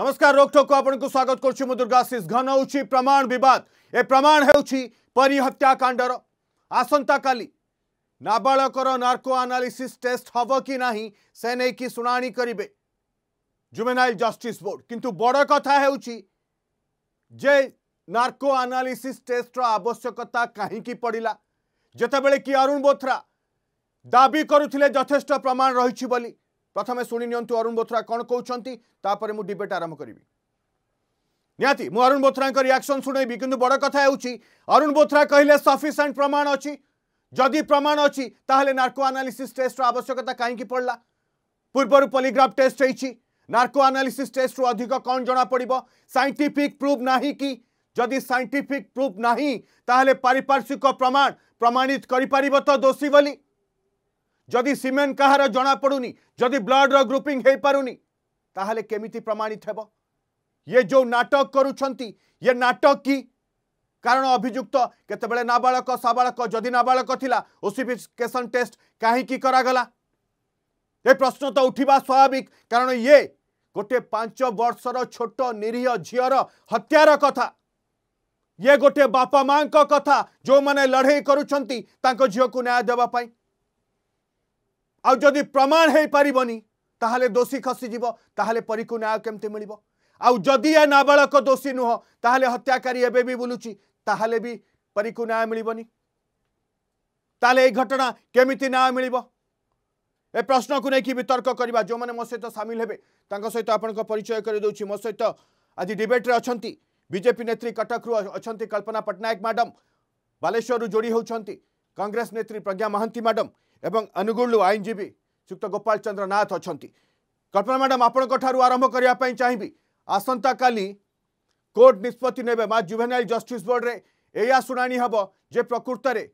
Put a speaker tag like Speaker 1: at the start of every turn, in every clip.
Speaker 1: नमस्कार रोकठोक आपण को स्वागत कर दुर्गाशीष घन हो प्रमाण बिवाद ए प्रमाण होत्याकांडर आसंता का नाबाकर नार्को आनालीसीस् टेस्ट हे कि ना से नहीं कि शुणा करेंगे जुमेनाइल जस्टिस बोर्ड किंतु बड़ कथा जे नार्को आनालीसीस् टेस्टर आवश्यकता कहीं पड़ा जोबले कि अरुण बोथ्रा दाबी करुले जथेष प्रमाण रही ପ୍ରଥମେ ଶୁଣି ନିଅନ୍ତୁ ଅରୁଣ ବୋଥ୍ରା କ'ଣ କହୁଛନ୍ତି ତାପରେ ମୁଁ ଡିବେଟ୍ ଆରମ୍ଭ କରିବି ନିହାତି ମୁଁ ଅରୁଣ ବୋଥ୍ରାଙ୍କ ରିଆକ୍ସନ୍ ଶୁଣେଇବି କିନ୍ତୁ ବଡ଼ କଥା ହେଉଛି ଅରୁଣ ବୋଥ୍ରା କହିଲେ ସଫିସିଏଣ୍ଟ ପ୍ରମାଣ ଅଛି ଯଦି ପ୍ରମାଣ ଅଛି ତାହେଲେ ନାର୍କୋ ଆନାଲିସିସ୍ ଟେଷ୍ଟର ଆବଶ୍ୟକତା କାହିଁକି ପଡ଼ିଲା ପୂର୍ବରୁ ପଲିଗ୍ରାଫ ଟେଷ୍ଟ ହେଇଛି ନାର୍କୋ ଆନାଲିସିସ୍ ଟେଷ୍ଟରୁ ଅଧିକ କ'ଣ ଜଣାପଡ଼ିବ ସାଇଣ୍ଟିଫିକ୍ ପ୍ରୁଫ୍ ନାହିଁ କି ଯଦି ସାଇଣ୍ଟିଫିକ୍ ପ୍ରୁଫ୍ ନାହିଁ ତାହେଲେ ପାରିପାର୍ଶ୍ୱିକ ପ୍ରମାଣ ପ୍ରମାଣିତ କରିପାରିବ ତ ଦୋଷୀ ବୋଲି जदि सीमेंट कह रहा पड़ूनी जदि ब्लड ग्रुपिंग हो पारुनी ताहले केमिति प्रमाणित हेबो ये जो नाटक करूछंती ये नाटक की कारण अभियुक्त केतबेले नाबालक साबालक जदि नाबालक थिला ओसिफिकेशन टेस्ट कहीं करागला ये प्रश्न तो उठवा स्वाभाविक कारण ये गोटे पांच बर्षर छोट निरीह झीर हत्यार कथा ये गोटे बापा माँ कथा जो मैंने लड़े करूँ झील को न्याय देवाई आदि प्रमाण हो पार नहीं दोषी खसीज ताहले परी को न्याय केमती मिल आदि ए नाबाक दोषी नुह ताल हत्याकारी एवं भी बुलू भी परी को न्याय मिलनी ताल घटना केमी न्याय मिल ए प्रश्न को लेकिन वितर्क करवा जो मैंने मो सहित सामिल हे सहित आपचय कर दूसरी मो सहित आज डिबेट्रे अच्छा बीजेपी नेत्री कटक्रु अच्छा कल्पना पट्टनायक मैडम बालेश्वर जोड़ी होती कांग्रेस नेत्री प्रज्ञा महांती मैडम এবং আনুগুলু আইনজীবী শ্রীযুক্ত গোপাল চন্দ্র নাথ অনেক কল্পনা ম্যাডাম আপনার আরম্ভ করা চাহিবি কালি কোর্ট নিষ্পতি নেবে মা জুভেনাইল জস্টিস বোর্ডে এয়া শুনানি হব যে প্রকৃতরে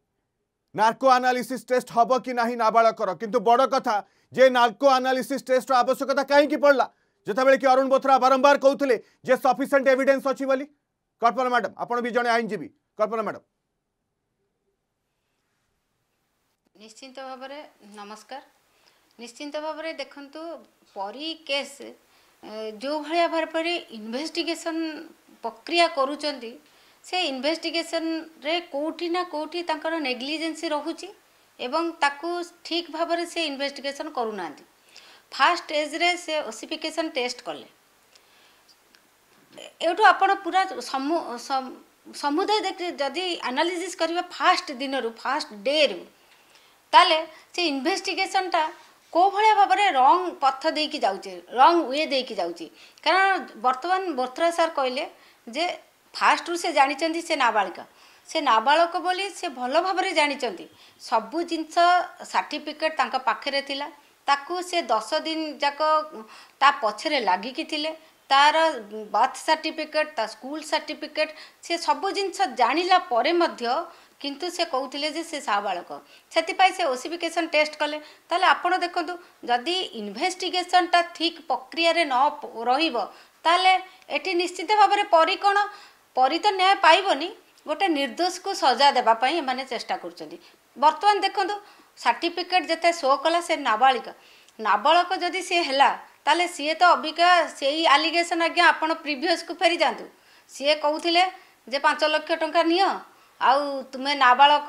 Speaker 1: নার্কো আনালিসিস টেস্ট হব কি না নাবাড়কর কিন্তু বড় কথা যে নার্কো আনালিসিস টেস্টর আবশ্যকতা কী পড়লা যেতবে কি অরুণ বোথরা বারম্বার কৌলে যে সফিসিয়েন্ট এভিডেন্স অল্পনা ম্যাডাম আপনার বি জন আইনজীবী কল্পনা ম্যাডাম
Speaker 2: ନିଶ୍ଚିନ୍ତ ଭାବରେ ନମସ୍କାର ନିଶ୍ଚିନ୍ତ ଭାବରେ ଦେଖନ୍ତୁ ପରୀ କେସ୍ ଯେଉଁ ଭଳିଆ ଭାବରେ ଇନଭେଷ୍ଟିଗେସନ୍ ପ୍ରକ୍ରିୟା କରୁଛନ୍ତି ସେ ଇନଭେଷ୍ଟିଗେସନ୍ରେ କେଉଁଠି ନା କେଉଁଠି ତାଙ୍କର ନେଗ୍ଲିଜେନ୍ସି ରହୁଛି ଏବଂ ତାକୁ ଠିକ୍ ଭାବରେ ସେ ଇନଭେଷ୍ଟିଗେସନ୍ କରୁନାହାନ୍ତି ଫାର୍ଷ୍ଟ ଏଜ୍ରେ ସେ ଓସିଫିକେସନ୍ ଟେଷ୍ଟ କଲେ ଏଇଠୁ ଆପଣ ପୁରା ସମୁଦାୟ ଦେଖ ଯଦି ଆନାଲିସିସ୍ କରିବେ ଫାର୍ଷ୍ଟ ଦିନରୁ ଫାର୍ଷ୍ଟ ଡେରୁ ତାହେଲେ ସେ ଇନଭେଷ୍ଟିଗେସନ୍ଟା କେଉଁ ଭଳିଆ ଭାବରେ ରଙ୍ଗ ପଥ ଦେଇକି ଯାଉଛି ରଙ୍ଗ ୱେ ଦେଇକି ଯାଉଛି କାରଣ ବର୍ତ୍ତମାନ ବର୍ତ୍ତରା ସାର୍ କହିଲେ ଯେ ଫାଷ୍ଟରୁ ସେ ଜାଣିଛନ୍ତି ସେ ନାବାଳିକା ସେ ନାବାଳକ ବୋଲି ସେ ଭଲ ଭାବରେ ଜାଣିଛନ୍ତି ସବୁ ଜିନିଷ ସାର୍ଟିଫିକେଟ୍ ତାଙ୍କ ପାଖରେ ଥିଲା ତାକୁ ସେ ଦଶ ଦିନ ଯାକ ତା ପଛରେ ଲାଗିକି ଥିଲେ ତା'ର ବାର୍ଥ ସାର୍ଟିଫିକେଟ୍ ତା ସ୍କୁଲ ସାର୍ଟିଫିକେଟ୍ ସେ ସବୁ ଜିନିଷ ଜାଣିଲା ପରେ ମଧ୍ୟ କିନ୍ତୁ ସେ କହୁଥିଲେ ଯେ ସେ ସାହବାଳକ ସେଥିପାଇଁ ସେ ଓସିଫିକେସନ୍ ଟେଷ୍ଟ କଲେ ତାହେଲେ ଆପଣ ଦେଖନ୍ତୁ ଯଦି ଇନଭେଷ୍ଟିଗେସନ୍ଟା ଠିକ୍ ପ୍ରକ୍ରିୟାରେ ନ ରହିବ ତାହେଲେ ଏଠି ନିଶ୍ଚିତ ଭାବରେ ପରି କ'ଣ ପରି ତ ନ୍ୟାୟ ପାଇବନି ଗୋଟେ ନିର୍ଦ୍ଦୋଷକୁ ସଜା ଦେବା ପାଇଁ ଏମାନେ ଚେଷ୍ଟା କରୁଛନ୍ତି ବର୍ତ୍ତମାନ ଦେଖନ୍ତୁ ସାର୍ଟିଫିକେଟ୍ ଯେତେ ଶୋ କଲା ସେ ନାବାଳିକ ନାବାଳକ ଯଦି ସିଏ ହେଲା ତାହେଲେ ସିଏ ତ ଅବିକା ସେଇ ଆଲିଗେସନ୍ ଆଜ୍ଞା ଆପଣ ପ୍ରିଭିୟସ୍କୁ ଫେରିଯାଆନ୍ତୁ ସିଏ କହୁଥିଲେ ଯେ ପାଞ୍ଚ ଲକ୍ଷ ଟଙ୍କା ନିଅ ଆଉ ତୁମେ ନାବାଳକ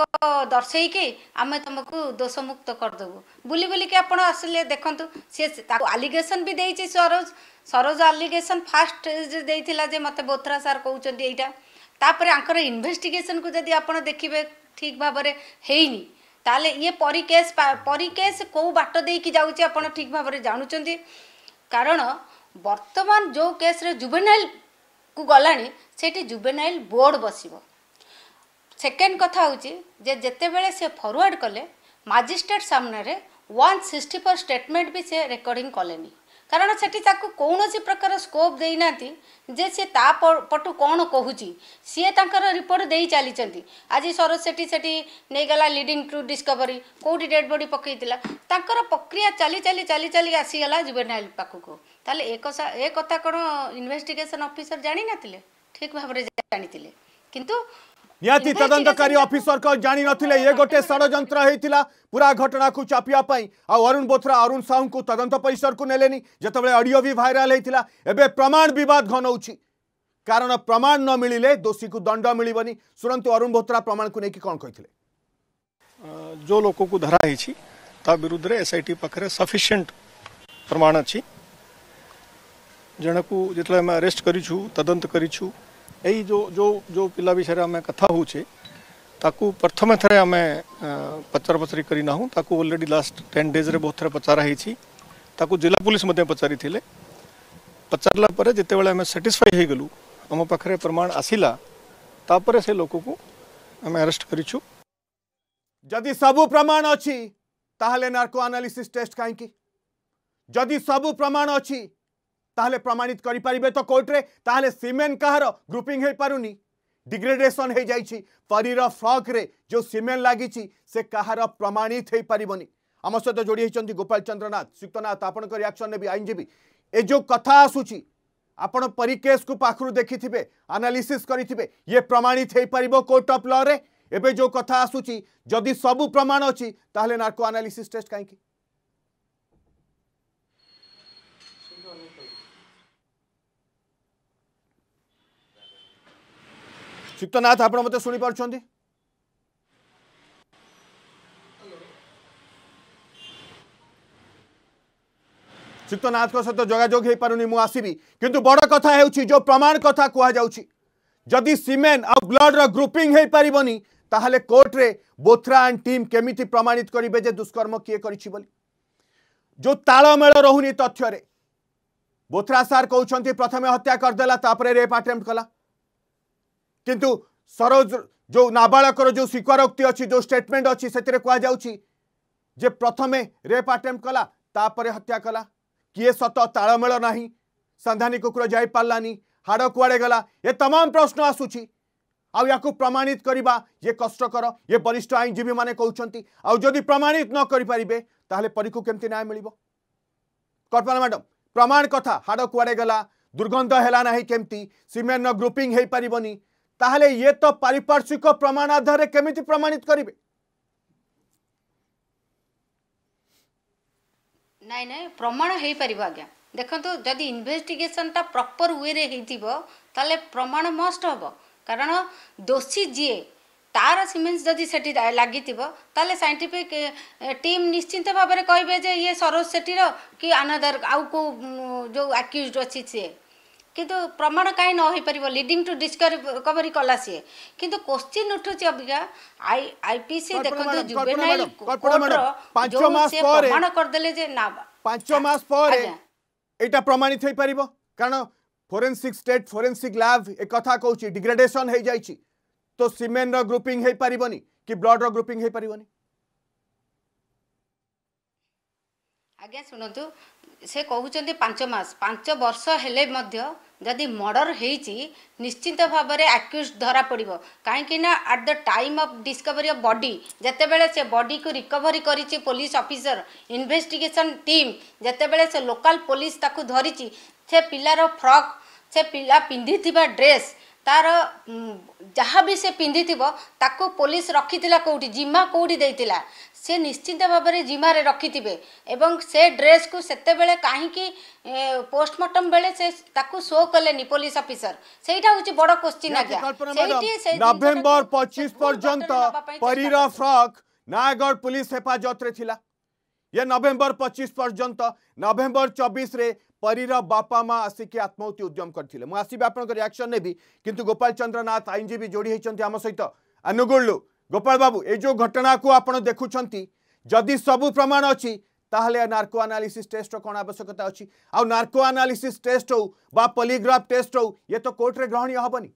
Speaker 2: ଦର୍ଶେଇକି ଆମେ ତୁମକୁ ଦୋଷମୁକ୍ତ କରିଦେବୁ ବୁଲି ବୁଲିକି ଆପଣ ଆସିଲେ ଦେଖନ୍ତୁ ସିଏ ତାକୁ ଆଲିଗେସନ୍ ବି ଦେଇଛି ସରୋଜ ସରୋଜ ଆଲିଗେସନ୍ ଫାଷ୍ଟ ଦେଇଥିଲା ଯେ ମୋତେ ବୋଥ୍ରା ସାର୍ କହୁଛନ୍ତି ଏଇଟା ତାପରେ ଆଙ୍କର ଇନଭେଷ୍ଟିଗେସନ୍କୁ ଯଦି ଆପଣ ଦେଖିବେ ଠିକ୍ ଭାବରେ ହେଇନି ତାହେଲେ ଇଏ ପରି କେସ୍ ପରି କେସ୍ କେଉଁ ବାଟ ଦେଇକି ଯାଉଛି ଆପଣ ଠିକ୍ ଭାବରେ ଜାଣୁଛନ୍ତି କାରଣ ବର୍ତ୍ତମାନ ଯେଉଁ କେସ୍ରେ ଜୁବେନାଇଲ୍କୁ ଗଲାଣି ସେଇଠି ଜୁବେନାଇଲ୍ ବୋର୍ଡ଼ ବସିବ ସେକେଣ୍ଡ କଥା ହେଉଛି ଯେ ଯେତେବେଳେ ସେ ଫରୱାର୍ଡ଼ କଲେ ମାଜିଷ୍ଟ୍ରେଟ୍ ସାମ୍ନାରେ ୱାନ୍ ସିକ୍ସଟି ଫୋର୍ ଷ୍ଟେଟମେଣ୍ଟ ବି ସେ ରେକର୍ଡ଼ିଂ କଲେନି କାରଣ ସେଠି ତାକୁ କୌଣସି ପ୍ରକାର ସ୍କୋପ୍ ଦେଇନାହାନ୍ତି ଯେ ସେ ତା ପଟୁ କ'ଣ କହୁଛି ସିଏ ତାଙ୍କର ରିପୋର୍ଟ ଦେଇ ଚାଲିଛନ୍ତି ଆଜି ସରୋଜ ସେଠି ସେଠି ନେଇଗଲା ଲିଡିଂ ଟ୍ରୁ ଡିସ୍କଭରି କେଉଁଠି ଡେଡ଼୍ ବଡ଼ି ପକେଇଥିଲା ତାଙ୍କର ପ୍ରକ୍ରିୟା ଚାଲି ଚାଲି ଚାଲି ଚାଲି ଆସିଗଲା ଜୁବେନାଇଲ ପାଖକୁ ତାହେଲେ ଏ କଥା କ'ଣ ଇନଭେଷ୍ଟିଗେସନ୍ ଅଫିସର ଜାଣିନଥିଲେ ଠିକ୍ ଭାବରେ ଜାଣିଥିଲେ କିନ୍ତୁ
Speaker 1: निहाती तदंतकारी अफिसर को जाणि नथिले ये गोटे षडयंत्र होइतिला पूरा घटना को चापिया पई अरुण बोथरा अरुण साहू को तदंत परिसर को नेलेनी जतबेले अडियो भी वायरल होइतिला एवं प्रमाण बद घनौछि कारण प्रमाण न
Speaker 3: मिलिले दोषी को दंड मिल सुरंत अरुण बोथरा प्रमाण को लेकिन कौन कही जो लोग को धरा हिछि ता विरुद्ध रे एसआईटी पखरे सफिशिएंट प्रमाण अच्छी जणकु जतले हम अरेस्ट करिछु तदंत जो जो जो पिला विषय आम कथा हूँ ताकू प्रथम थर आम पचार पचारी करना ताकू लास्ट टेन डेज रे बहुत थर पचार होती जिला पुलिस पचारि पचारा जिते बटिस्फाई होगलु आम पाखे
Speaker 1: प्रमाण आसला से लोक को आम अरेस्ट करदी सब प्रमाण अच्छी नार्को आनालीसीस्ट टेस्ट कहीं सब प्रमाण अच्छी ताहले प्रमाणित करें तो कोर्टे ताहले सीमेंट कह ग्रुपिंग हो पार डिग्रेडेसन हो जार फ्रक्रे जो सीमेंट लगी प्रमाणित हो पारे आम सहित जोड़ी होती गोपाल चंद्रनाथ नाथ सुक्तनाथ आपण रियाक्शन ने आईनजीवी ए जो कथा आसूरी आपण परिकेस को पाखु देखि थे आनालीसीस् करेंगे ये प्रमाणित हो पार कोर्ट अफ लो कथ आसूरी जदि सब प्रमाण अच्छी तेल नार्को आनालीसीस् टेस्ट कहीं सीतनाथ आप मत शुणी पार सीतनाथ सहित जोजोग आसबि कि बड़ कथा जो प्रमाण कथा कहुच्छी जदि सीमेंट आ ब्लड्र ग्रुपिंग हो पारन ताल कोर्टे बोथ्रा एंड टीम केमी प्रमाणित करेंगे दुष्कर्म किए कर जो तालमेल रोनी तथ्य बोथ्रा सार कौन प्रथम हत्या करदेला रेप आटेम कला किंतु सरोज जो नाबाकर जो स्वीकारोक्ति अच्छी जो स्टेटमेंट अच्छी से कह प्रथम रेप आटेम कलापर हत्या कला किए सत तालमेल ना सन्धानी कूकर जापारानी हाड़ कुआड़े गला ये तमाम प्रश्न आसूँ आ प्रमाणित करवा ये कष्टर ये वरिष्ठ आईनजीवी मैंने कौन आदि प्रमाणित न करें तो परी को कमी न्याय मिल कल्पना मैडम प्रमाण कथा हाड़ कुआड़े गला दुर्गंध है कमी सीमेंट ग्रुपिंग हो पारनी তাহলে ইয়ে তো পারিপার্শ্বিক প্রমাণ আধারে কেমিতি প্রমাণিত করবে নাই
Speaker 2: নাই প্রমাণ হয়ে পারিব আজ্ঞা দেখন্তু যদি ইনভেস্টিগেশনটা প্রপর ওয়েরে হয়েছিল তাহলে প্রমাণ মস্ট হব কারণ দোষী যিয়ে তার সিমেন্স যদি সেটি লাগিথিব তাহলে সাইন্টিফিক টিম নিশ্চিন্ত ভাবে কহবে যে ইয়ে সরোজ সেটির কি আনাদার আউ কেউ যে আক্ୟୁଜড অছি সিয়ে କିନ୍ତୁ ପ୍ରମାଣ କାହିଁ ନ ହୋଇପାରିବ ଲିଡିଂ ଟୁ ଡିସ୍କଭରି କଲା ସିଏ କିନ୍ତୁ କୋଶ୍ଚିନ୍ ଉଠୁଛି ଅବିକା ଆଇ ଆଇପିସି ଦେଖନ୍ତୁ ଜୁବେନାଇଲ କୋର୍ଟର ସେ ପ୍ରମାଣ କରିଦେଲେ ଯେ ନା
Speaker 1: ପାଞ୍ଚ ମାସ ପରେ ଏଇଟା ପ୍ରମାଣିତ ହୋଇପାରିବ କାରଣ ଫୋରେନ୍ସିକ୍ ଷ୍ଟେଟ୍ ଫୋରେନ୍ସିକ୍ ଲ୍ୟାବ୍ ଏ କଥା କହୁଛି ଡିଗ୍ରେଡେସନ୍ ହେଇଯାଇଛି ତ ସିମେନ୍ର ଗ୍ରୁପିଂ ହେଇପାରିବନି କି ବ୍ଲଡ୍ର ଗ୍ରୁପିଂ ହେଇପାରିବନି
Speaker 2: ଆଜ୍ଞା ଶୁଣନ୍ତୁ ସେ କହୁଛନ୍ତି ପାଞ୍ଚ ମାସ ପାଞ୍ଚ ବର୍ଷ ହେଲେ ମଧ୍ୟ ଯଦି ମର୍ଡ଼ର ହେଇଛି ନିଶ୍ଚିନ୍ତ ଭାବରେ ଆକ୍ୟୁଜ୍ ଧରା ପଡ଼ିବ କାହିଁକି ନା at the time of discovery of body ଯେତେବେଳେ ସେ ବଡିକୁ ରିକଭରି କରିଛି ପୋଲିସ ଅଫିସର ଇନଭେଷ୍ଟିଗେସନ୍ ଟିମ୍ ଯେତେବେଳେ ସେ ଲୋକାଲ ପୋଲିସ ତାକୁ ଧରିଛି ସେ ପିଲାର ଫ୍ରକ୍ ସେ ପିଲା ପିନ୍ଧିଥିବା ଡ୍ରେସ୍ ତାର ଯାହା ବି ସେ ପିନ୍ଧିଥିବ ତାକୁ ପୋଲିସ ରଖିଥିଲା କେଉଁଠି ଜିମା କେଉଁଠି ଦେଇଥିଲା ସେ ନିଶ୍ଚିନ୍ତ ଭାବରେ ଜିମାରେ ରଖିଥିବେ ଏବଂ ସେ ଡ୍ରେସ୍କୁ ସେତେବେଳେ କାହିଁକି ପୋଷ୍ଟମର୍ଟମ ବେଳେ ସେ ତାକୁ ଶୋ କଲେନି ପୋଲିସ ଅଫିସର ସେଇଟା ହଉଛି ବଡ କୋଶ୍ଚିନ୍ ଆଜ୍ଞା
Speaker 1: ନଭେମ୍ବର ପଚିଶ ପର୍ଯ୍ୟନ୍ତ ପରୀର ଫ୍ରକ୍ ନୟାଗଡ଼ ପୁଲିସ ହେଫାଜତରେ ଥିଲା ये नवेम्बर पच्चीस पर्यंत नवेम्बर चबिस परीर बापा मा आसिक आत्महत्या उद्यम करते मुझे आपंकर रियाक्शन नेबी किंतु गोपाल चंद्र नाथ आईनजीवी जोड़ी होती आम सहित आनुगुलू गोपाल बाबू ये घटना को आप देखुं जदि सबू प्रमाण अच्छी ताहले नार्को आनालीसीस टेस्ट कौन आवश्यकता अच्छी आउ नार्को आनालीसीस टेस्ट हो पलिग्राफ टेस्ट
Speaker 4: हो ये तो कोर्टे ग्रहणीय
Speaker 5: हेनी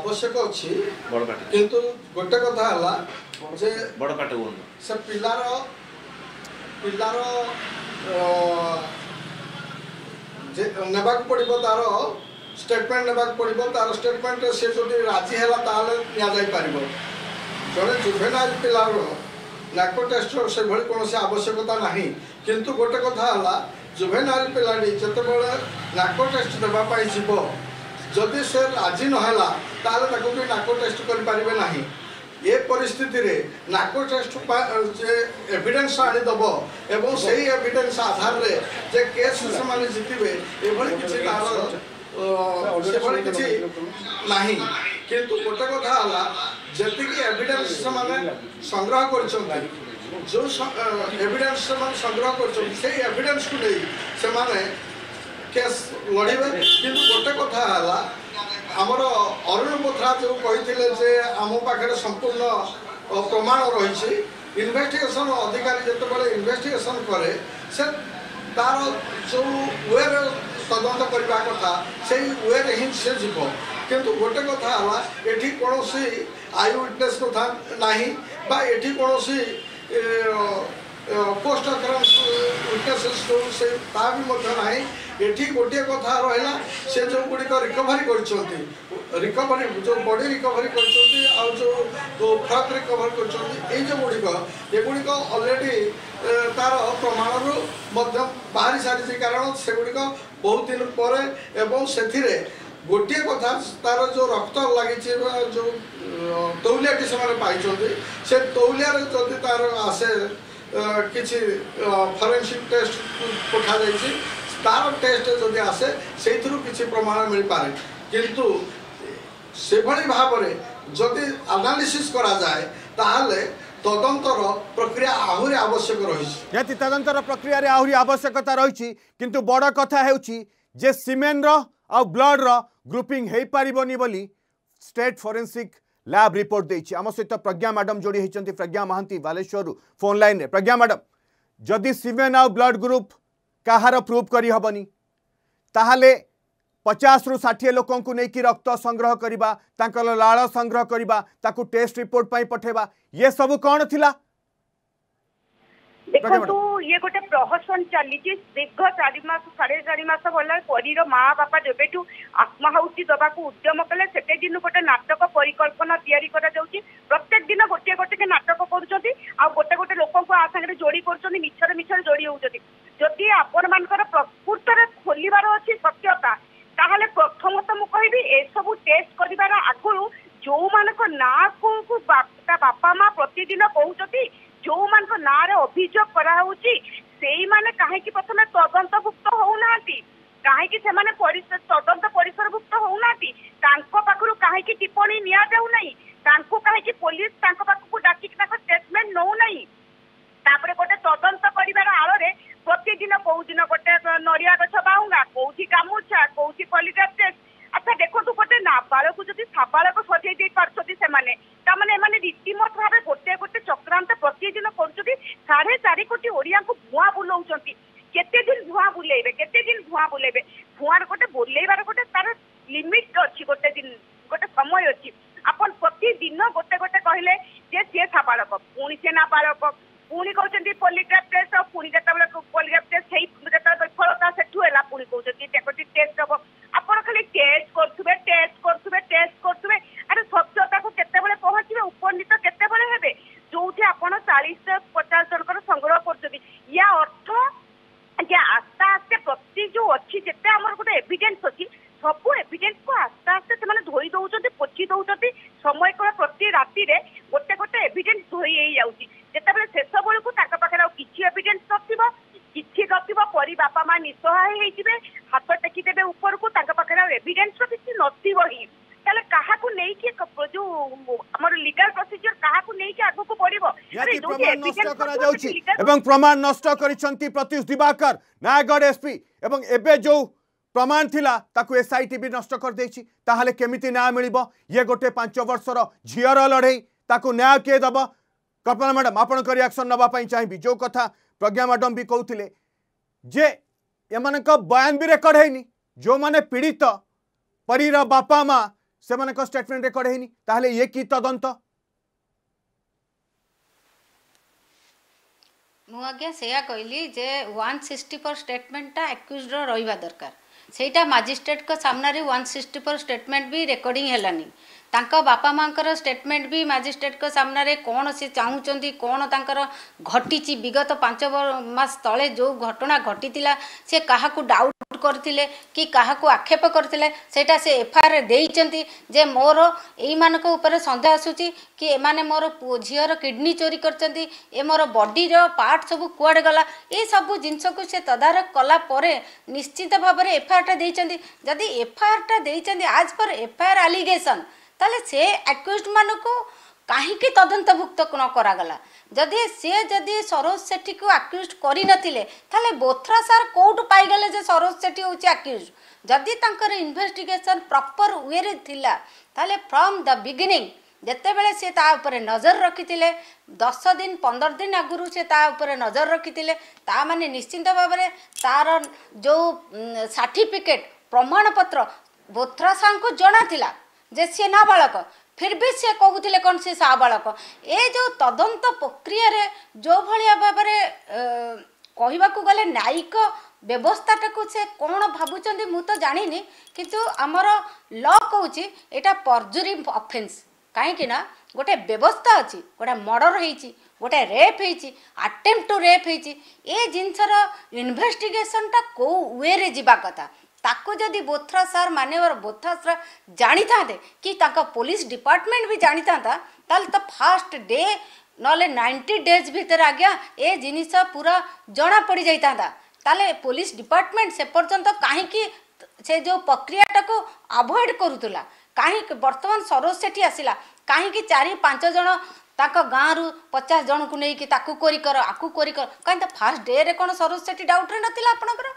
Speaker 5: आवश्यक
Speaker 4: अच्छी किंतु गोटे कथा ଯେ
Speaker 5: ବଡ଼ ପାଟବନ୍ଧ
Speaker 4: ସେ ପିଲାର ପିଲାର ଯେ ନେବାକୁ ପଡ଼ିବ ତାର ଷ୍ଟେଟମେଣ୍ଟ ନେବାକୁ ପଡ଼ିବ ତାର ଷ୍ଟେଟମେଣ୍ଟରେ ସେ ଯଦି ରାଜି ହେଲା ତାହେଲେ ନିଆଯାଇପାରିବ ଜଣେ ଜୁଭେନାଇଲ୍ ପିଲାର ନାକ ଟେଷ୍ଟର ସେଭଳି କୌଣସି ଆବଶ୍ୟକତା ନାହିଁ କିନ୍ତୁ ଗୋଟେ କଥା ହେଲା ଜୁଭେନାଇଲ୍ ପିଲାଟି ଯେତେବେଳେ ନାକ ଟେଷ୍ଟ ଦେବା ପାଇଁ ଯିବ ଯଦି ସେ ରାଜି ନହେଲା ତାହେଲେ ତାକୁ ବି ନାକ ଟେଷ୍ଟ କରିପାରିବେ ନାହିଁ ଏ ପରିସ୍ଥିତିରେ ନାକୋ ଟେଷ୍ଟ ଯେ ଏଭିଡେନ୍ସ ଆଣିଦେବ ଏବଂ ସେଇ ଏଭିଡେନ୍ସ ଆଧାରରେ ଯେ କେସ୍ ସେମାନେ ଜିତିବେ ଏଭଳି କିଛି ତାର ସେଭଳି କିଛି ନାହିଁ କିନ୍ତୁ ଗୋଟେ କଥା ହେଲା ଯେତିକି ଏଭିଡେନ୍ସ ସେମାନେ ସଂଗ୍ରହ କରିଛନ୍ତି ଯେଉଁ ଏଭିଡେନ୍ସ ସେମାନେ ସଂଗ୍ରହ କରିଛନ୍ତି ସେଇ ଏଭିଡେନ୍ସକୁ ନେଇ ସେମାନେ କେସ୍ ଲଢ଼ିବେ କିନ୍ତୁ ଗୋଟେ କଥା ହେଲା ଆମର ଅରୁଣ ପୋଥ୍ରା ଯେଉଁ କହିଥିଲେ ଯେ ଆମ ପାଖରେ ସମ୍ପୂର୍ଣ୍ଣ ପ୍ରମାଣ ରହିଛି ଇନଭେଷ୍ଟିଗେସନ୍ ଅଧିକାରୀ ଯେତେବେଳେ ଇନଭେଷ୍ଟିଗେସନ୍ କରେ ସେ ତାର ଯେଉଁ ୱେରେ ତଦନ୍ତ କରିବା କଥା ସେଇ ୱେରେ ହିଁ ସେ ଯିବ କିନ୍ତୁ ଗୋଟେ କଥା ହେଲା ଏଠି କୌଣସି ଆଇ ୱିଟନେସ୍ କଥା ନାହିଁ ବା ଏଠି କୌଣସି ପୋଷ୍ଟ ଅକରେନ୍ସ ୱିଟନେସ୍ ଯେଉଁ ସେ ତା ବି ମଧ୍ୟ ନାହିଁ ଏଠି ଗୋଟିଏ କଥା ରହିଲା ସେ ଯେଉଁ ଗୁଡ଼ିକ ରିକଭରି କରିଛନ୍ତି ରିକଭରି ଯେଉଁ ବଡ଼ି ରିକଭରି କରିଛନ୍ତି ଆଉ ଯେଉଁ ଫ୍ରକ୍ ରିକଭରି କରିଛନ୍ତି ଏଇ ଗୁଡ଼ିକ ଏଗୁଡ଼ିକ ଅଲରେଡ଼ି ତାର ପ୍ରମାଣରୁ ମଧ୍ୟ ବାହାରି ସାରିଛି କାରଣ ସେଗୁଡ଼ିକ ବହୁତ ଦିନ ପରେ ଏବଂ ସେଥିରେ ଗୋଟିଏ କଥା ତାର ଯେଉଁ ରକ୍ତ ଲାଗିଛି ବା ଯେଉଁ ତଉଲିଆଟି ସେମାନେ ପାଇଛନ୍ତି ସେ ତଉଲିଆରେ ଯଦି ତାର ଆସେ କିଛି ଫରେନ୍ସିକ୍ ଟେଷ୍ଟ ପଠାଯାଇଛି তার ତାର ଟେଷ୍ଟ ଯଦି ଆସେ কিছু প্রমাণ মিপারে কিন্তু সেভাবে ভাবে যদি আনালিসিস করা যায় তাহলে তদন্তর প্রক্রিয়া আহরি আবশ্যক রয়েছে
Speaker 1: নিহতি তদন্তর প্রক্রিয়ার আহরি আবশ্যকতা রয়েছে কিন্তু বড় কথা হেউচি যে সিমেন্টর আউ ব্লডর গ্রুপিং হয়ে পারবনি বলে স্টেট ফরেনসিক ল্যাব রিপোর্ট দিয়েছি আমার সহ প্রজ্ঞা ম্যাডাম যোড়ি হয়েছেন প্রজ্ঞা মহান্তি বালেশ্বর ফোন লাইনে প্রজ্ঞা ম্যাডাম যদি সিমেন্ট আউ ব্লড গ্রুপ କାହାର ପ୍ରୁଭ୍ କରିହେବନି ତାହେଲେ ପଚାଶରୁ ଷାଠିଏ ଲୋକଙ୍କୁ ନେଇକି ରକ୍ତ ସଂଗ୍ରହ କରିବା ତାଙ୍କର ଲାଳ ସଂଗ୍ରହ କରିବା ତାକୁ ଟେଷ୍ଟ ରିପୋର୍ଟ ପାଇଁ ପଠାଇବା ଇଏ ସବୁ କ'ଣ ଥିଲା
Speaker 5: ଦେଖନ୍ତୁ ଇଏ ଗୋଟେ ପ୍ରହସନ ଚାଲିଛି ଦୀର୍ଘ ଚାରି ମାସ ସାଢେ ଚାରି ମାସ ଗଲା ପରୀର ମା ବାପା ଯେବେଠୁ ଆତ୍ମାହୁତି ଦେବାକୁ ଉଦ୍ୟମ କଲେ ସେତେ ଦିନୁ ଗୋଟେ ନାଟକ ପରିକଳ୍ପନା ତିଆରି କରାଯାଉଛି ପ୍ରତ୍ୟେକ ଦିନ ଗୋଟିଏ ଗୋଟିଏ ନାଟକ କରୁଛନ୍ତି ଆଉ ଗୋଟେ ଗୋଟେ ଲୋକଙ୍କୁ ଆ ସାଙ୍ଗରେ ଯୋଡ଼ି କରୁଛନ୍ତି ମିଛରେ ମିଛରେ ଯୋଡ଼ି ହେଉଛନ୍ତି ଯଦି ଆପଣମାନଙ୍କର ପ୍ରକୃତରେ ଖୋଲିବାର ଅଛି ସତ୍ୟତା ତାହେଲେ ପ୍ରଥମତଃ ମୁଁ କହିବି ଏସବୁ ଟେଷ୍ଟ କରିବାର ଆଗରୁ ଯୋଉମାନଙ୍କ ନାଁକୁ ତା ବାପା ମା ପ୍ରତିଦିନ ଶହେ ଚାରି କୋଟି ଓଡ଼ିଆଙ୍କୁ ଧୂଆଁ ବୁଲଉଛନ୍ତି କେତେ ଦିନ ଧୂଆଁ ବୁଲେଇବେ କେତେ ଦିନ ଧୂଆଁ ବୁଲେଇବେ ଧୂଆଁର ଗୋଟେ ବୁଲେଇବାର ଗୋଟେ ତାର ଲିମିଟ ଅଛି ଗୋଟେ ଦିନ ଗୋଟେ ସମୟ ଅଛି ଆପଣ ପ୍ରତିଦିନ ଗୋଟେ ଗୋଟେ କହିଲେ ଯେ ସିଏ ସାବାଳକ ପୁଣି ସିଏ ନାବାଳକ ପୁଣି କହୁଛନ୍ତି ପଲିଗ୍ରାଫ ଟେଷ୍ଟ ପୁଣି ଯେତେବେଳେ ପଲିଗ୍ରାଫ ଟେଷ୍ଟ ସେଇ ଯେତେବେଳେ ବିଫଳତା ସେଠୁ ହେଲା ପୁଣି କହୁଛନ୍ତି ଡେକଟି ଟେଷ୍ଟ ହବ ଆପଣ ଖାଲି ଟେଷ୍ଟ କରୁଥିବେ ଟେଷ୍ଟ କରୁଥିବେ ଟେଷ୍ଟ କରୁଥିବେ ଆରେ ସତ୍ୟତାକୁ କେତେବେଳେ ପହଞ୍ଚିବେ ଉପନୀତ କେତେବେଳେ ହେବେ ଯୋଉଠି ଆପଣ ଚାଳିଶ ପଚାଶ ଜଣଙ୍କର ସଂଗ୍ରହ କରୁଛନ୍ତି ୟା ଅର୍ଥ ଯେ ଆସ୍ତେ ଆସ୍ତେ ପ୍ରତି ଯୋଉ ଅଛି ଯେତେ ଆମର ଗୋଟେ ଏଭିଡେନ୍ସ ଅଛି ସବୁ ଏଭିଡେନ୍ସକୁ ଆସ୍ତେ ଆସ୍ତେ ସେମାନେ ଧୋଇ ଦଉଛନ୍ତି ପୋଛି ଦଉଛନ୍ତି ସମୟ କଳ ପ୍ରତି ରାତିରେ ଗୋଟେ ଗୋଟେ ଏଭିଡେନ୍ସ ଧୋଇ ହେଇଯାଉଛି ଯେତେବେଳେ ଶେଷ ବେଳକୁ ତାଙ୍କ ପାଖରେ ଆଉ କିଛି ଏଭିଡେନ୍ସ ନଥିବ କିଛି ନଥିବ ପରି ବାପା ମା ନିଃସହାୟ ହେଇଯିବେ ହାତ ଟେକିଦେବେ ଉପରକୁ ତାଙ୍କ ପାଖରେ ଆଉ ଏଭିଡେନ୍ସର କିଛି ନଥିବ ହିଁ ତାହେଲେ କାହାକୁ ନେଇକି ଯୋଉ ଆମର ଲିଗାଲ ପ୍ରୋସିଜର କାହାକୁ ନେଇକି ଆଗକୁ ପଡିବ
Speaker 1: କରାଯାଉଛି ଏବଂ ପ୍ରମାଣ ନଷ୍ଟ କରିଛନ୍ତି ପ୍ରତ୍ୟୁଷ ଦିବାକର ନୟାଗଡ଼ ଏସ୍ପି ଏବଂ ଏବେ ଯୋଉ প্রমাণ লা তাকে এসআইটি বি নষ্ট করেদেছি তাহলে কেমিতি ন্যায় মিলব ইয়ে গোটে পাঁচ বর্ষর ঝিওর লড়াই তাকে ন্যায় কে দেব কল্পনা ম্যাডাম আপনার রিয়াকশন নেওয়া চাহিবি যে কথা প্রজ্ঞা ম্যাডাম বি কৌলে যে এমানক বয়ান বি রেকর্ড হয়নি যে পীড়িত পরীর বাপা মা ସେମାନଙ୍କ ଷ୍ଟେଟମେଣ୍ଟ ରେକର୍ଡ ହେଇନି ତାହେଲେ ଇଏ କି ତଦନ୍ତ
Speaker 2: ମୁଁ ଆଜ୍ଞା ସେଇଆ କହିଲି ଯେ ୱାନ୍ ସିକ୍ସଟି ଫୋର୍ ଷ୍ଟେଟମେଣ୍ଟଟା ଆକ୍ୟୁଜ୍ର ରହିବା ଦରକାର ସେଇଟା ମାଜିଷ୍ଟ୍ରେଟଙ୍କ ସାମ୍ନାରେ ୱାନ୍ ସିକ୍ସଟି ଫୋର୍ ଷ୍ଟେଟମେଣ୍ଟ ବି ରେକର୍ଡିଂ ହେଲାନି ତାଙ୍କ ବାପା ମାଆଙ୍କର ଷ୍ଟେଟମେଣ୍ଟ ବି ମାଜିଷ୍ଟ୍ରେଟଙ୍କ ସାମ୍ନାରେ କ'ଣ ସେ ଚାହୁଁଛନ୍ତି କ'ଣ ତାଙ୍କର ଘଟିଛି ବିଗତ ପାଞ୍ଚ ମାସ ତଳେ ଯେଉଁ ଘଟଣା ଘଟିଥିଲା ସେ କାହାକୁ ଡାଉଟ୍ ଭୋଟ କରିଥିଲେ କି କାହାକୁ ଆକ୍ଷେପ କରିଥିଲେ ସେଇଟା ସେ ଏଫଆଇଆର ଦେଇଛନ୍ତି ଯେ ମୋର ଏଇମାନଙ୍କ ଉପରେ ସନ୍ଦେହ ଆସୁଛି କି ଏମାନେ ମୋର ଝିଅର କିଡ଼ନୀ ଚୋରି କରିଛନ୍ତି ଏ ମୋର ବଡ଼ିର ପାର୍ଟ ସବୁ କୁଆଡ଼େ ଗଲା ଏସବୁ ଜିନିଷକୁ ସେ ତଦାରଖ କଲା ପରେ ନିଶ୍ଚିତ ଭାବରେ ଏଫ୍ଆଇଆର୍ଟା ଦେଇଛନ୍ତି ଯଦି ଏଫ୍ଆଇଆର୍ଟା ଦେଇଛନ୍ତି ଆଜ୍ ପର୍ ଏଫ୍ଆଇଆର୍ ଆଲିଗେସନ୍ ତାହେଲେ ସେ ଆକ୍ୟୁଜ୍ଡ ମାନଙ୍କୁ କାହିଁକି ତଦନ୍ତଭୁକ୍ତ ନ କରାଗଲା ଯଦି ସିଏ ଯଦି ସରୋଜ ସେଠିକୁ ଆକ୍ୟୁଜ୍ କରିନଥିଲେ ତାହେଲେ ବୋଥ୍ରା ସାର୍ କେଉଁଠୁ ପାଇଗଲେ ଯେ ସରୋଜ ସେଠି ହେଉଛି ଆକ୍ୟୁଜ୍ ଯଦି ତାଙ୍କର ଇନଭେଷ୍ଟିଗେସନ୍ ପ୍ରପର୍ ୱେରେ ଥିଲା ତାହେଲେ ଫ୍ରମ୍ ଦ ବିଗିନିଂ ଯେତେବେଳେ ସିଏ ତା ଉପରେ ନଜର ରଖିଥିଲେ ଦଶ ଦିନ ପନ୍ଦର ଦିନ ଆଗରୁ ସିଏ ତା ଉପରେ ନଜର ରଖିଥିଲେ ତା ମାନେ ନିଶ୍ଚିନ୍ତ ଭାବରେ ତାର ଯେଉଁ ସାର୍ଟିଫିକେଟ୍ ପ୍ରମାଣପତ୍ର ବୋଥ୍ରା ସାର୍ଙ୍କୁ ଜଣାଥିଲା ଯେ ସିଏ ନାବାଳକ ଫିର୍ ବି ସେ କହୁଥିଲେ କ'ଣ ସେ ସାବାଳକ ଏ ଯେଉଁ ତଦନ୍ତ ପ୍ରକ୍ରିୟାରେ ଯେଉଁଭଳିଆ ଭାବରେ କହିବାକୁ ଗଲେ ନ୍ୟାୟିକ ବ୍ୟବସ୍ଥାଟାକୁ ସେ କ'ଣ ଭାବୁଛନ୍ତି ମୁଁ ତ ଜାଣିନି କିନ୍ତୁ ଆମର ଲ କହୁଛି ଏଇଟା ପର୍ଜୁରୀ ଅଫେନ୍ସ କାହିଁକିନା ଗୋଟେ ବ୍ୟବସ୍ଥା ଅଛି ଗୋଟେ ମର୍ଡ଼ର ହେଇଛି ଗୋଟେ ରେପ୍ ହେଇଛି ଆଟେମ୍ପ୍ଟ ଟୁ ରେପ୍ ହେଇଛି ଏ ଜିନିଷର ଇନଭେଷ୍ଟିଗେସନ୍ଟା କେଉଁ ୱେରେ ଯିବା କଥା ତାକୁ ଯଦି ବୋଥ୍ରା ସାର୍ ମାନ୍ୟବର ବୋଥ୍ରା ସାର୍ ଜାଣିଥାନ୍ତେ କି ତାଙ୍କ ପୋଲିସ ଡିପାର୍ଟମେଣ୍ଟ ବି ଜାଣିଥାନ୍ତା ତାହେଲେ ତ ଫାଷ୍ଟ ଡେ ନହେଲେ ନାଇଣ୍ଟି ଡେଜ୍ ଭିତରେ ଆଜ୍ଞା ଏ ଜିନିଷ ପୁରା ଜଣା ପଡ଼ିଯାଇଥାନ୍ତା ତାହେଲେ ପୋଲିସ ଡିପାର୍ଟମେଣ୍ଟ ସେ ପର୍ଯ୍ୟନ୍ତ କାହିଁକି ସେ ଯେଉଁ ପ୍ରକ୍ରିୟାଟାକୁ ଆଭଏଡ଼ କରୁଥିଲା କାହିଁକି ବର୍ତ୍ତମାନ ସରୋଜ ସେଠି ଆସିଲା କାହିଁକି ଚାରି ପାଞ୍ଚ ଜଣ ତାଙ୍କ ଗାଁରୁ ପଚାଶ ଜଣଙ୍କୁ ନେଇକି ତାକୁ କୋରି କର ଆକୁ କୋରି କର କାହିଁକି ତା ଫାର୍ଷ୍ଟ ଡେରେ କ'ଣ ସରୋଜ ସେଠି ଡାଉଟ୍ରେ ନଥିଲା ଆପଣଙ୍କର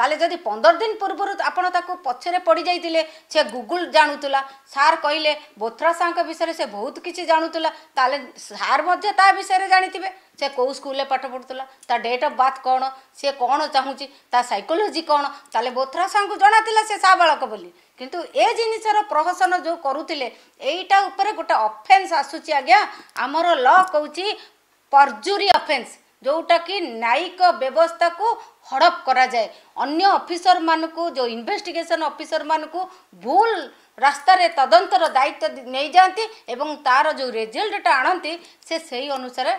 Speaker 2: ତାହେଲେ ଯଦି ପନ୍ଦର ଦିନ ପୂର୍ବରୁ ଆପଣ ତାକୁ ପଛରେ ପଡ଼ିଯାଇଥିଲେ ସେ ଗୁଗୁଲ ଜାଣୁଥିଲା ସାର୍ କହିଲେ ବୋଥ୍ରା ସାର୍ଙ୍କ ବିଷୟରେ ସେ ବହୁତ କିଛି ଜାଣୁଥିଲା ତାହେଲେ ସାର୍ ମଧ୍ୟ ତା ବିଷୟରେ ଜାଣିଥିବେ ସେ କେଉଁ ସ୍କୁଲରେ ପାଠ ପଢ଼ୁଥିଲା ତା ଡେଟ୍ ଅଫ୍ ବାର୍ଥ କ'ଣ ସିଏ କ'ଣ ଚାହୁଁଛି ତା ସାଇକୋଲୋଜି କ'ଣ ତାହେଲେ ବୋଥ୍ରା ସାର୍ଙ୍କୁ ଜଣାଥିଲା ସେ ସା ବାଳକ ବୋଲି କିନ୍ତୁ ଏ ଜିନିଷର ପ୍ରହସନ ଯେଉଁ କରୁଥିଲେ ଏଇଟା ଉପରେ ଗୋଟେ ଅଫେନ୍ସ ଆସୁଛି ଆଜ୍ଞା ଆମର ଲ କହୁଛି ପର୍ଜୁରୀ ଅଫେନ୍ସ ଯେଉଁଟାକି ନ୍ୟାୟିକ ବ୍ୟବସ୍ଥାକୁ ହଡ଼ପ କରାଯାଏ ଅନ୍ୟ ଅଫିସରମାନଙ୍କୁ ଯେଉଁ ଇନଭେଷ୍ଟିଗେସନ୍ ଅଫିସରମାନଙ୍କୁ ଭୁଲ ରାସ୍ତାରେ ତଦନ୍ତର ଦାୟିତ୍ୱ ନେଇଯାଆନ୍ତି ଏବଂ ତା'ର ଯେଉଁ ରେଜଲ୍ଟଟା ଆଣନ୍ତି ସେ ସେଇ ଅନୁସାରେ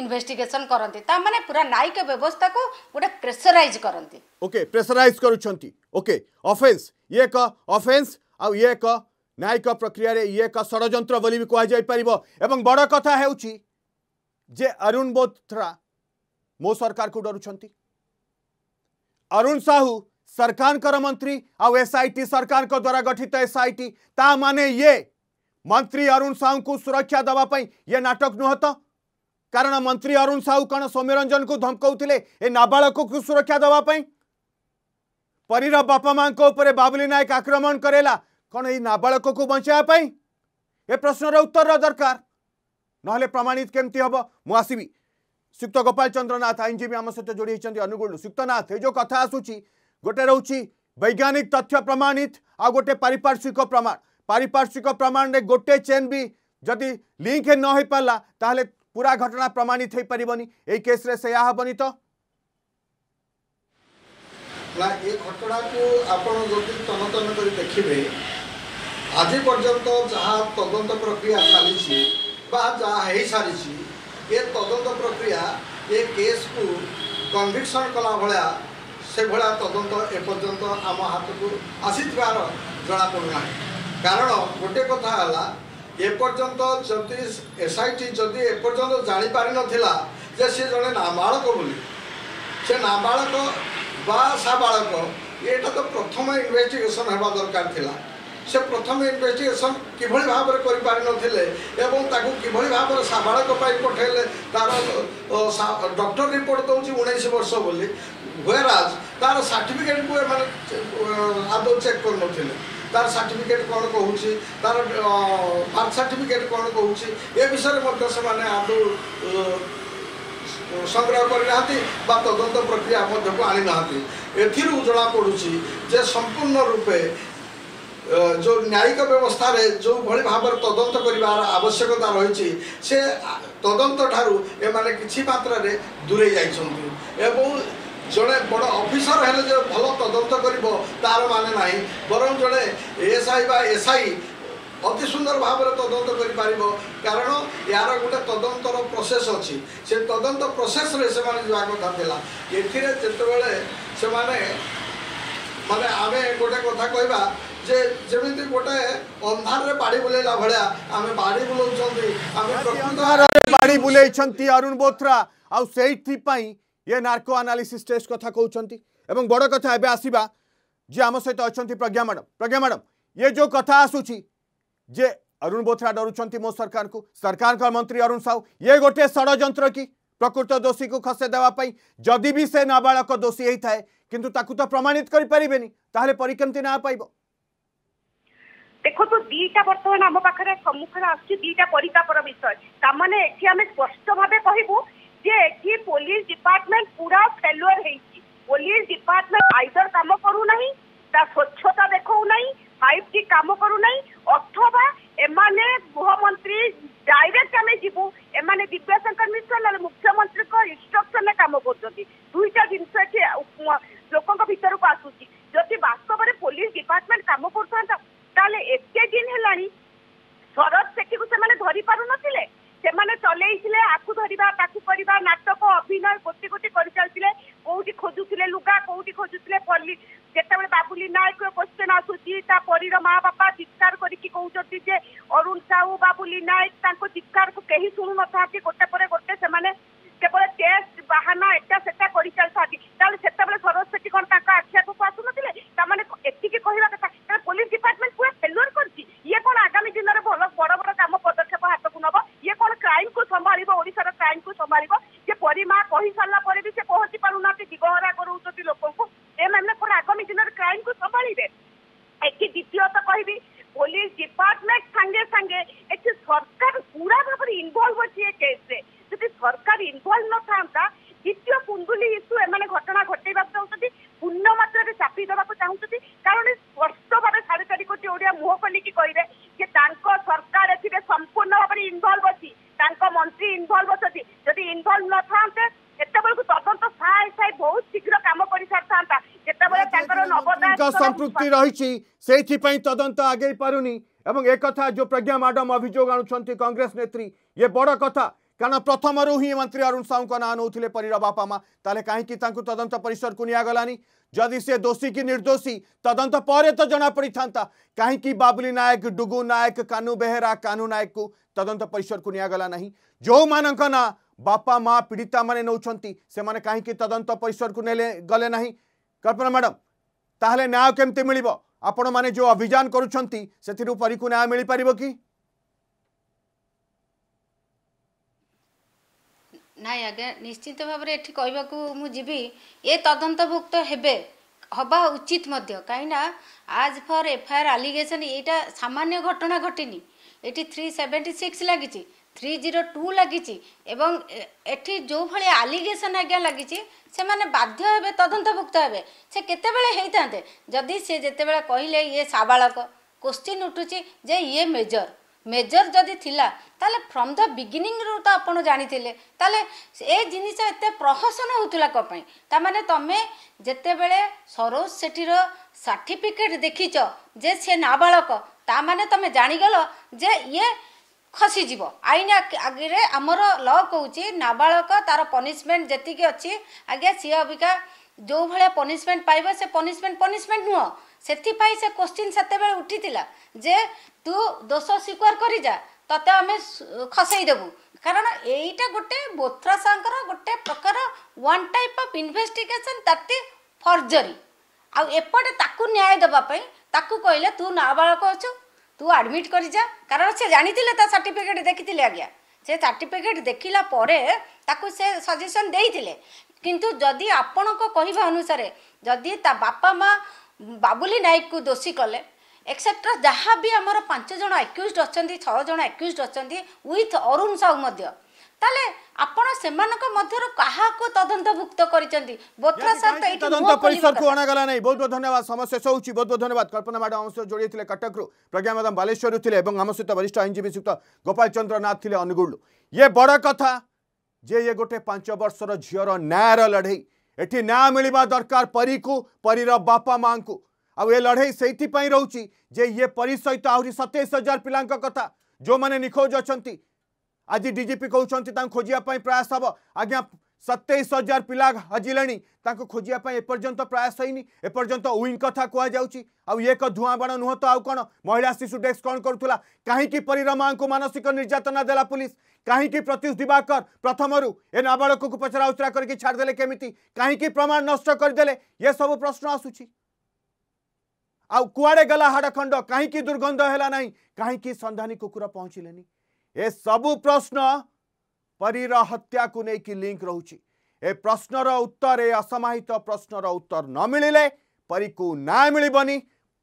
Speaker 2: ଇନଭେଷ୍ଟିଗେସନ୍ କରନ୍ତି ତା ମାନେ ପୁରା ନ୍ୟାୟିକ ବ୍ୟବସ୍ଥାକୁ ଗୋଟେ ପ୍ରେସରାଇଜ୍ କରନ୍ତି
Speaker 1: ଓକେ ପ୍ରେସରାଇଜ୍ କରୁଛନ୍ତି ଓକେ ଅଫେନ୍ସ ଇଏ ଏକ ଅଫେନ୍ସ ଆଉ ଇଏ ଏକ ନ୍ୟାୟିକ ପ୍ରକ୍ରିୟାରେ ଇଏ ଏକ ଷଡ଼ଯନ୍ତ୍ର ବୋଲି ବି କୁହାଯାଇପାରିବ ଏବଂ ବଡ଼ କଥା ହେଉଛି ଯେ ଅରୁଣ ବୋଥ୍ରା मो सरकार को डर अरुण साहू सरकार मंत्री आउ एस आई टी सरकार द्वारा गठित एस आई टी ताने ये मंत्री अरुण साहू को सुरक्षा दवापाई ये नाटक नुहत कारण मंत्री अरुण साहू कौन सौम्यरंजन को धमकाउले ए नाबाड़क को सुरक्षा दवापाई परीर बापा माँ बाबुली नायक आक्रमण कराला कौन याबाड़क को बचाईपाई ए प्रश्नर उत्तर दरकार ना प्रमाणित केमती हम मुसबी যুক্ত গোপাল চন্দ্রনাথ আইনজীবী আমার সহ যোড়ি হয়েছেন অনুগুল যুক্তনাথ এই যে কথা আসুচি গোটে রয়েছে বৈজ্ঞানিক তথ্য প্রমাণিত আউ গোটে পারিপার্শ্বিক প্রমাণ পারিপার্শ্বিক প্রমাণে গোটে চেন বি যদি লিঙ্ক ন হয়ে পারা তাহলে পুরা ঘটনা প্রমাণিত হয়ে পারবনি এই কেস্রে
Speaker 4: সেয়া হবনি তো না এই ঘটনাকে আপনার যদি তনতন করে দেখবে আজ পর্যন্ত যা তদন্ত প্রক্রিয়া চালছে বা যা হয়ে সারিছে ଏ ତଦନ୍ତ ପ୍ରକ୍ରିୟା ଏ କେସ୍କୁ କନଭିକ୍ସନ୍ କଲା ଭଳିଆ ସେଭଳିଆ ତଦନ୍ତ ଏପର୍ଯ୍ୟନ୍ତ ଆମ ହାତକୁ ଆସିଥିବାର ଜଣାପଡ଼ୁନାହିଁ କାରଣ ଗୋଟେ କଥା ହେଲା ଏପର୍ଯ୍ୟନ୍ତ ଯଦି ଏସ୍ଆଇଟି ଯଦି ଏପର୍ଯ୍ୟନ୍ତ ଜାଣିପାରିନଥିଲା ଯେ ସେ ଜଣେ ନାବାଳକ ବୋଲି ସେ ନାବାଳକ ବା ସାବାଳକ ଏଇଟା ତ ପ୍ରଥମ ଇନଭେଷ୍ଟିଗେସନ୍ ହେବା ଦରକାର ଥିଲା সে প্রথমে ইনভেস্টিগেসন কিভাবে ভাবে করে নথিলে এবং তাকে কিভাবে ভাবে সাবাড়ক পঠাইলে তার ডক্টর রিপোর্ট দৌছি উনিশ বর্ষ বলে হুয়েরাজ তার সার্টিফিকেটକୁ ଏମାନେ ଆଦୌ ଚେକ୍ କରୁନଥିଲେ ତାର ସାର୍ଟିଫିକେଟ୍ କ'ଣ କହୁଛି ତାର ବାର୍ଥ ସାର୍ଟିଫିକେଟ୍ କ'ଣ କହୁଛି ଏ ବିଷୟରେ ମଧ୍ୟ ସେମାନେ ଆଦୌ ସଂଗ୍ରହ କରିନାହାନ୍ତି ବା ତଦନ୍ତ ପ୍ରକ୍ରିୟା ମଧ୍ୟକୁ ଆଣିନାହାନ୍ତି ଏଥିରୁ ଜଣାପଡ଼ୁଛି ଯେ ସମ୍ପୂର୍ଣ୍ଣ ରୂପେ ଯେଉଁ ନ୍ୟାୟିକ ବ୍ୟବସ୍ଥାରେ ଯେଉଁଭଳି ଭାବରେ ତଦନ୍ତ କରିବାର ଆବଶ୍ୟକତା ରହିଛି ସେ ତଦନ୍ତ ଠାରୁ ଏମାନେ କିଛି ମାତ୍ରାରେ ଦୂରେଇ ଯାଇଛନ୍ତି ଏବଂ ଜଣେ ବଡ଼ ଅଫିସର ହେଲେ ଯେ ଭଲ ତଦନ୍ତ କରିବ ତାର ମାନେ ନାହିଁ ବରଂ ଜଣେ ଏସ୍ ଆଇ ବା ଏସ୍ ଆଇ ଅତି ସୁନ୍ଦର ଭାବରେ ତଦନ୍ତ କରିପାରିବ କାରଣ ଏହାର ଗୋଟେ ତଦନ୍ତର ପ୍ରୋସେସ୍ ଅଛି ସେ ତଦନ୍ତ ପ୍ରୋସେସ୍ରେ ସେମାନେ ଯିବା କଥା ଥିଲା ଏଥିରେ ଯେତେବେଳେ ସେମାନେ ମାନେ ଆମେ ଗୋଟେ କଥା କହିବା
Speaker 1: अरुण बोथरा आ ये नार्को एनालिसिस टेस्ट कथा कहउ छंती बड़ कथा एबे आसीबा जे आम सहित अच्छा प्रज्ञा मैडम प्रज्ञा मैडम ये जो कथा आसूची जे अरुण बोथरा डरुंच मो सरकार को सरकार का मंत्री अरुण साहू ये गोटे षड़ कि प्रकृत दोषी को खसे देवाई जदि भी से नाबाक दोषी होता है कितु प्रमाणित करें परीकमती ना पाइबा
Speaker 5: ଦେଖନ୍ତୁ ଦିଟା ବର୍ତ୍ତମାନ ଆମ ପାଖରେ ସମ୍ମୁଖରେ ଆସୁଛି ଦିଟା ପରିତାପର ବିଷୟ ତାମାନେ ଏଠି ଆମେ ସ୍ପଷ୍ଟ ଭାବେ କହିବୁ ଯେ ଏଠି ପୋଲିସ ଡିପାର୍ଟମେଣ୍ଟ ପୁରା ଫେଲୁଅର ହେଇଛି ପୋଲିସ ଡିପାର୍ଟମେଣ୍ଟ ଆଇଦର କାମ କରୁନାହିଁ ତା ସ୍ୱଚ୍ଛତା ଦେଖାଉନାହିଁ ଫାଇଭ ଟି କାମ କରୁନାହିଁ ଅଥବା ଏମାନେ ଗୃହମନ୍ତ୍ରୀ ଡାଇରେକ୍ଟ ଆମେ ଯିବୁ ଏମାନେ ଦିବ୍ୟାଶଙ୍କର ମିଶ୍ର ନହେଲେ ମୁଖ୍ୟମନ୍ତ୍ରୀଙ୍କ ଇନଷ୍ଟ୍ରକ୍ସନରେ କାମ କରୁଛନ୍ତି ଦୁଇଟା ଜିନିଷ ଏଠି ଲୋକଙ୍କ ଭିତରକୁ ଆସୁଛି ଯଦି ବାସ୍ତବରେ ପୋଲିସ ଡିପାର୍ଟମେଣ୍ଟ କାମ କରୁଥାନ୍ତା ତାହେଲେ ଏତେ ଦିନ ହେଲାଣି ଶରଦ ସେଠୀକୁ ସେମାନେ ଧରି ପାରୁନଥିଲେ ସେମାନେ ଚଲେଇଥିଲେ ଆକୁ ଧରିବା ତାକୁ କରିବା ନାଟକ ଅଭିନୟ ଗୋଟି ଗୋଟି କରିଚାଲିଥିଲେ କୋଉଠି ଖୋଜୁଥିଲେ ଲୁଗା କୋଉଠି ଖୋଜୁଥିଲେ ପଲ୍ଲୀ ଯେତେବେଳେ ବାବୁଲି ନାୟକ କ୍ୱେଶ୍ଚେନ୍ ଆସୁଛି ତା ପରୀର ମା ବାପା ଚିତ୍କାର କରିକି କହୁଛନ୍ତି ଯେ ଅରୁଣ ସାହୁ ବାବୁଲି ନାୟକ ତାଙ୍କ ଚିତ୍କାରକୁ କେହି ଶୁଣୁନଥାନ୍ତି ଗୋଟେ ପରେ ଗୋଟେ संपृक्ति रही से तदंत आगे पारुनी एक जो प्रज्ञा मैडम अभियोग आणुंट नेत्री ये बड़ कथा कारण प्रथम ही मंत्री अरुण साहू का ना नौते परीर बापा माँ तेल कहीं तदंत परिसर को निगलानी जदि से दोषी कि निर्दोषी तदंत पर तो जना पड़
Speaker 1: था
Speaker 5: कहीं
Speaker 1: बाबुली नायक डुगु नायक कानू बेहेरा कानू नायक को तदंत परिसर को निगला ना जो मान ना बापा माँ पीड़िता मैंने से कहीं तदंत परिसर को गले ना कल्पना मैडम ତାହେଲେ ନ୍ୟାୟ କେମିତି ମିଳିବ ଆପଣମାନେ ଯେଉଁ ଅଭିଯାନ କରୁଛନ୍ତି ସେଥିରୁ ପରୀକୁ ନ୍ୟାୟ ମିଳିପାରିବ କି
Speaker 2: ନାଇଁ ଆଜ୍ଞା ନିଶ୍ଚିତ ଭାବରେ ଏଠି କହିବାକୁ ମୁଁ ଯିବି ଏ ତଦନ୍ତଭୁକ୍ତ ହେବେ হওয়া উচিত মধ্য কিনা আজ ফর এফআইআর আলিগেসন এইটা সামান্য ঘটনা ঘটিনি এটি থ্রি সেভেন্টি সিক্স লাগিছে থ্রি জিরো টু লাগিছি এবং এটি যেভাবে আলিগেসন আজ্ঞা লাগিছি সে বাধ্য হবে তদন্তভুক্ত হবে সে কেতবে হয়ে থাকে যদি সে যেতবে কহিলে ইয়ে সাবাড়ক কোশ্চিন উঠুছি যে ইয়ে মেজর মেজর যদি ଥିଲା তাহলে ফ্রম দ বিগিনিংরু তো আপনার জাঁথিলে তাহলে এ জিনিস এত প্রহসন হোলা কোপাই তার মানে তুমি যেতবে সরোজ সেটির সার্টিফিকেট দেখিছ যে সে নাবাড়ক তা মানে তুমি জাঁগল যে ইয়ে ଖସିଯିବ ଆଇନ ଆଗରେ ଆମର ଲ କହୁଛି ନାବାଳକ ତାର ପନିସମେଣ୍ଟ ଯେତିକି ଅଛି ଆଜ୍ଞା ସିଏ ଅବିକା ଯେଉଁ ଭଳିଆ ପନିସମେଣ୍ଟ ପାଇବ ସେ ପନିସମେଣ୍ଟ ପନିସମେଣ୍ଟ ନୁହଁ ସେଥିପାଇଁ ସେ କ୍ୱେଶ୍ଚିନ୍ ସେତେବେଳେ ଉଠିଥିଲା ଯେ ତୁ ଦୋଷ ସ୍ୱୀକାର କରିଯା ତତେ ଆମେ ଖସେଇ ଦେବୁ କାରଣ ଏଇଟା ଗୋଟେ ବୋଥ୍ରାସାଙ୍କର ଗୋଟେ ପ୍ରକାର ୱାନ୍ ଟାଇପ୍ ଅଫ୍ ଇନଭେଷ୍ଟିଗେସନ୍ ତାତି ଫର୍ଜରୀ ଆଉ ଏପଟେ ତାକୁ ନ୍ୟାୟ ଦେବା ପାଇଁ ତାକୁ କହିଲେ ତୁ ନାବାଳକ ଅଛୁ ତୁ ଆଡ଼ମିଟ୍ କରିଯା କାରଣ ସେ ଜାଣିଥିଲେ ତା ସାର୍ଟିଫିକେଟ୍ ଦେଖିଥିଲେ ଆଜ୍ଞା ସେ ସାର୍ଟିଫିକେଟ୍ ଦେଖିଲା ପରେ ତାକୁ ସେ ସଜେସନ୍ ଦେଇଥିଲେ କିନ୍ତୁ ଯଦି ଆପଣଙ୍କ କହିବା ଅନୁସାରେ ଯଦି ତା ବାପା ମା ବାବୁଲି ନାୟକକୁ ଦୋଷୀ କଲେ ଏକ୍ସେଟ୍ରା ଯାହା ବି ଆମର ପାଞ୍ଚ ଜଣ ଆକ୍ୟୁଜ୍ ଅଛନ୍ତି ଛଅ ଜଣ ଆକ୍ୟୁଜ୍ଡ ଅଛନ୍ତି ୱିଥ୍ ଅରୁଣ ସାହୁ ମଧ୍ୟ ତାହେଲେ ଆପଣ ସେମାନଙ୍କ ମଧ୍ୟରୁ କାହାକୁ ତଦନ୍ତଭୁକ୍ତ କରିଛନ୍ତି ବୋଥ୍ରା ସାର୍ ତ ଏଇଠି
Speaker 1: ତଦନ୍ତ ପରିସରକୁ ଅଣାଗଲା ନାହିଁ ବହୁତ ବହୁତ ଧନ୍ୟବାଦ ସମସ୍ୟା ଶେଷ ହେଉଛି ବହୁତ ବହୁତ ଧନ୍ୟବାଦ କଳ୍ପନା ମ୍ୟାଡ଼ାମ ଆମ ସହ ଯୋଡ଼ିଥିଲେ କଟକରୁ ପ୍ରଜ୍ଞା ମ୍ୟାଡ଼ାମ ବାଲେଶ୍ୱରରୁ ଥିଲେ ଏବଂ ଆମ ସହିତ ବରିଷ୍ଠ ଆଇନଜୀବୀ ଯୁକ୍ତ ଗୋପାଳ ଚନ୍ଦ୍ର ନାଥ ଥିଲେ ଅନୁଗୁଳରୁ ଇଏ ବଡ଼ କଥା ଯେ ଇଏ ଗୋଟେ ପାଞ୍ଚ ବର୍ଷର ଝିଅର ନ୍ୟାୟର ଲଢ଼େଇ ଏଠି ନ୍ୟାୟ ମିଳିବା ଦରକାର ପରୀକୁ ପରୀର ବାପା ମାଆଙ୍କୁ ଆଉ ଏ ଲଢ଼େଇ ସେଇଥିପାଇଁ ରହୁଛି ଯେ ଇଏ ପରୀ ସହିତ ଆହୁରି ସତେଇଶ ହଜାର ପିଲାଙ୍କ କଥା ଯେଉଁମାନେ ନିଖୋଜ ଅଛନ୍ତି आज डीजीपी कहते खोजापी प्रयास हम आज्ञा सतैश हजार पिला हजिले खोजापी एपर्तंत प्रयास होनी एपर्तंत उंग कथा कहु आक धूआं बाण नुह तो आउ कौन महिला शिशु डेस्क कौन करूला कहीं परिरमा को मानसिक निर्यातना देला पुलिस कहीं प्रत्युष दिवाकर प्रथम रू ए नाबाड़क को पचरा उचरा करके केमी कहीं प्रमाण नष्ट करदे ये सब प्रश्न आसुची आउ कुआड़े गला हाड़खंड कहीं दुर्गंध है ना कहीं सन्धानी कुकुर पहुँचिले ए सबु प्रश्न परीर हत्या को लेकिन लिंक रोच ए प्रश्नर उत्तर ए असमाहित प्रश्नर उत्तर न मिले परी को न्याय मिली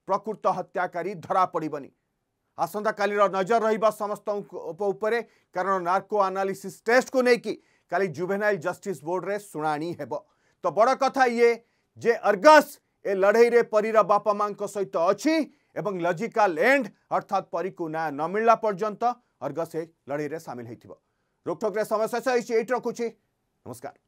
Speaker 1: प्रकृत हत्याकारी धरा पड़बन आसंता का नजर रस्त कारण नार्को आनालीसी टेस्ट को लेकिन कल जुभेनाइल जस्टिस बोर्ड में शुणी हे तो बड़ कथा ये जे अर्गस ए लड़े परीर बापा माँ सहित अच्छी लजिकाल एंड अर्थात परी को न्याय न मिलला पर्यटन से लड़े में सामिल रोकठोक समय शेष रखुची नमस्कार